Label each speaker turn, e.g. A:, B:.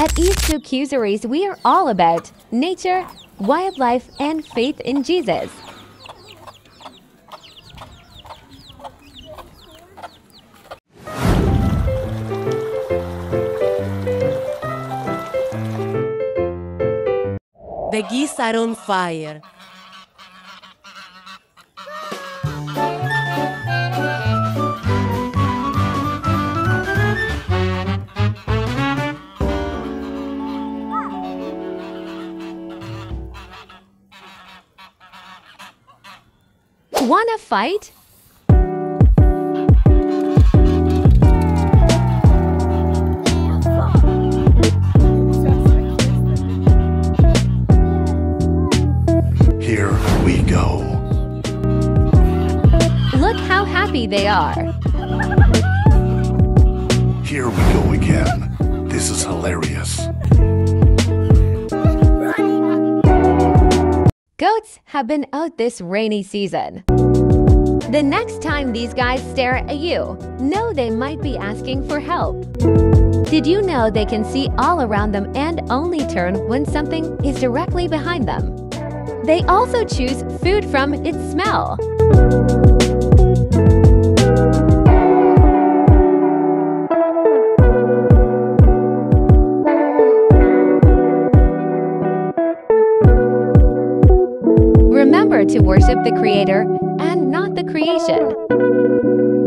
A: At Eve's Docuseries, we are all about nature, wildlife, and faith in Jesus.
B: The geese are on fire.
A: Wanna fight?
C: Here we go.
A: Look how happy they are.
C: Here we
A: have been out this rainy season. The next time these guys stare at you, know they might be asking for help. Did you know they can see all around them and only turn when something is directly behind them? They also choose food from its smell. To worship the Creator and not the creation.